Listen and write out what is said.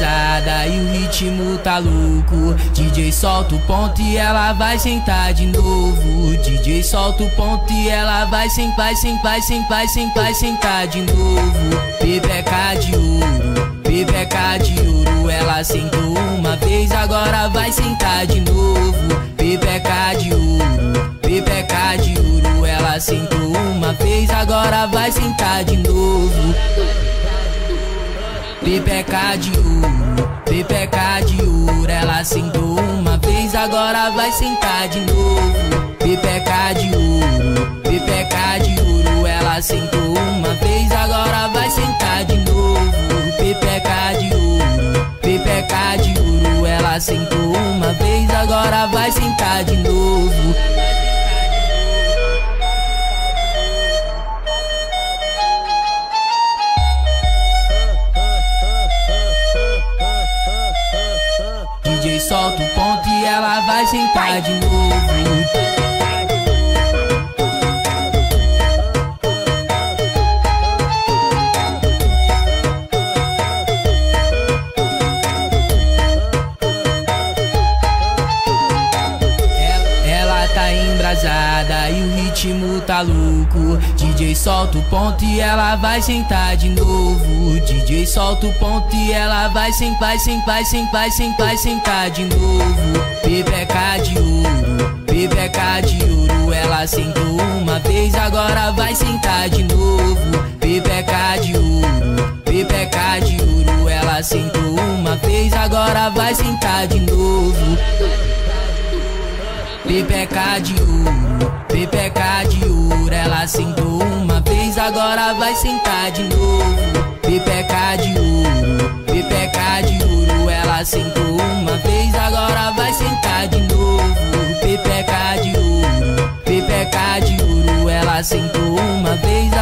e o ritmo tá louco. DJ solta o ponto e ela vai sentar de novo. DJ solta o ponto e ela vai sentar, vai sentar, vai sentar, vai sentar, vai sentar de novo. Pepeca de ouro, pepeca de ouro. Ela sentou uma vez, agora vai sentar de novo. Pepeca de ouro, pepeca de ouro. Ela sentou uma vez, agora vai sentar de novo. Pepeca de ouro, pepeca de ouro. Ela sentou uma vez, agora vai sentar de novo. Pepeca de ouro, pepeca de ouro. Ela sentou uma vez, agora vai sentar de novo. Pepeca de ouro, pepeca de ouro. Ela sentou uma vez, agora vai sentar de novo. Solta o ponto e ela vai sentar de novo. Tá e o ritmo tá louco. DJ solta o ponto e ela vai sentar de novo. DJ solta o ponto e ela vai sentar, vai sentar, vai sentar, vai sentar, vai sentar de novo. Pepeca de ouro, pepeca de ouro. Ela sentou uma vez, agora vai sentar de novo. Pepeca de ouro, pepeca de ouro. Ela sentou uma vez, agora vai sentar de novo. Pepeca de ouro, pepeca de ouro. Ela sentou uma vez, agora vai sentar de novo. Pepeca de ouro, pepeca de ouro. Ela sentou uma vez, agora vai sentar de novo. Pepeca de ouro, pepeca de ouro. Ela sentou uma vez,